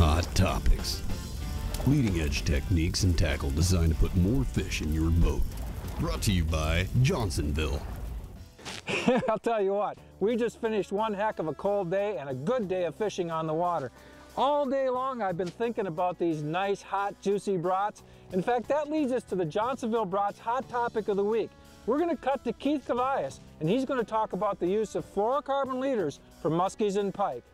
Hot Topics. Leading edge techniques and tackle designed to put more fish in your boat. Brought to you by Johnsonville. I'll tell you what, we just finished one heck of a cold day and a good day of fishing on the water. All day long I've been thinking about these nice, hot, juicy brats. In fact, that leads us to the Johnsonville Brats Hot Topic of the Week. We're going to cut to Keith Kavajecz, and he's going to talk about the use of fluorocarbon leaders for muskies and pike.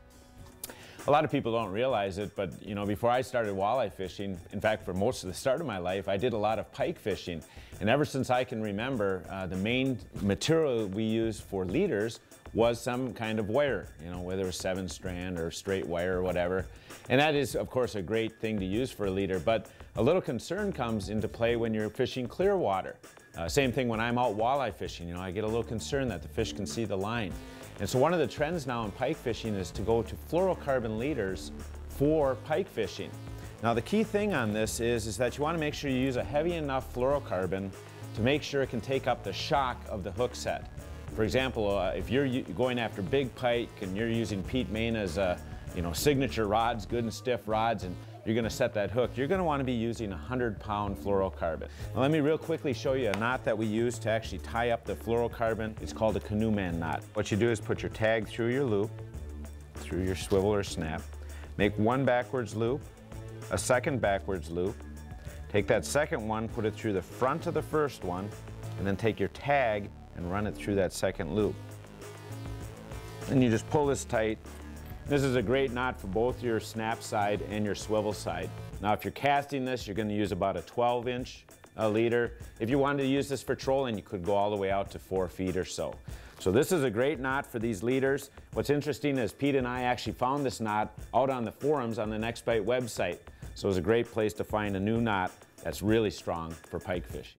A lot of people don't realize it, but you know, before I started walleye fishing, in fact, for most of the start of my life, I did a lot of pike fishing. And ever since I can remember, uh, the main material we used for leaders was some kind of wire, you know, whether it was seven strand or straight wire or whatever. And that is, of course, a great thing to use for a leader, but a little concern comes into play when you're fishing clear water. Uh, same thing when I'm out walleye fishing, you know, I get a little concerned that the fish can see the line. And so one of the trends now in pike fishing is to go to fluorocarbon leaders for pike fishing. Now the key thing on this is, is that you want to make sure you use a heavy enough fluorocarbon to make sure it can take up the shock of the hook set. For example, uh, if you're going after big pike and you're using Pete Maina's uh, you know, signature rods, good and stiff rods, and you're gonna set that hook, you're gonna wanna be using a 100 pound fluorocarbon. Now let me real quickly show you a knot that we use to actually tie up the fluorocarbon. It's called a canoe man knot. What you do is put your tag through your loop, through your swivel or snap, make one backwards loop, a second backwards loop, take that second one, put it through the front of the first one, and then take your tag and run it through that second loop. And you just pull this tight, this is a great knot for both your snap side and your swivel side. Now if you're casting this, you're going to use about a 12 inch a uh, leader. If you wanted to use this for trolling, you could go all the way out to four feet or so. So this is a great knot for these leaders. What's interesting is Pete and I actually found this knot out on the forums on the Next Bite website. So it's a great place to find a new knot that's really strong for pike fishing.